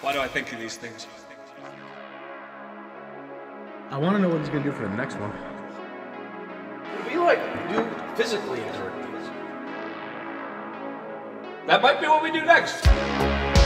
Why do I think of these things? I want to know what he's gonna do for the next one. We like do physically hurt these. That might be what we do next.